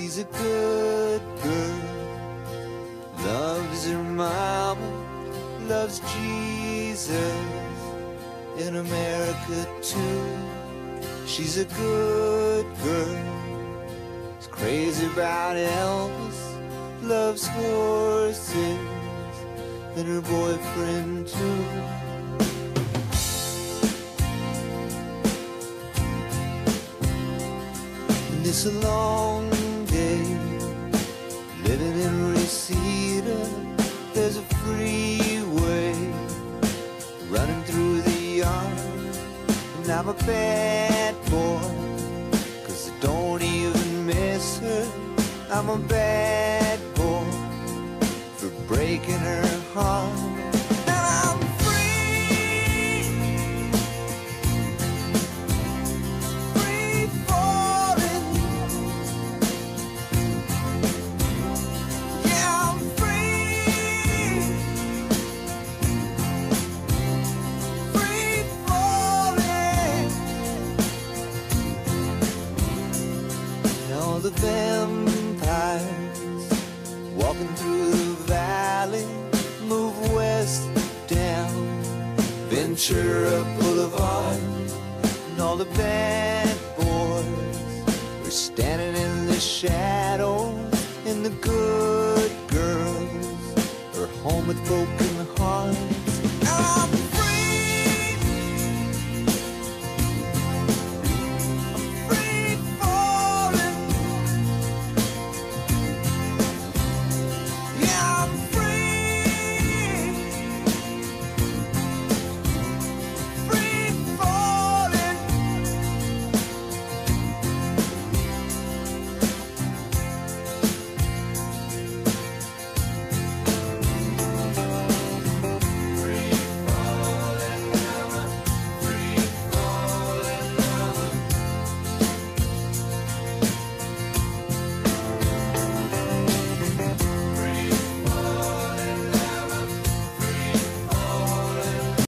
She's a good girl, loves her mama, loves Jesus in America too. She's a good girl, is crazy about Elvis, loves horses and her boyfriend too. And it's a long Reseda. There's a freeway running through the yard. And I'm a bad boy, cause I don't even miss her. I'm a bad boy for breaking her heart. All the vampires walking through the valley move west down Ventura Boulevard. And all the bad boys are standing in the shadows, and the good girls are home with broken